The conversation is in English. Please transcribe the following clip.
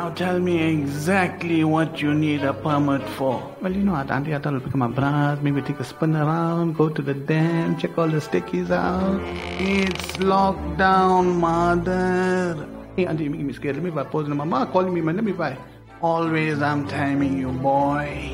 Now tell me exactly what you need a permit for. Well, you know what, Auntie, I thought I'll pick my brass. maybe take a spin around, go to the dam, check all the stickies out. It's locked down, mother. Hey, Auntie, you making me scared. Let me buy pause. Mama calling me, man. Let me buy. Always I'm timing you, boy.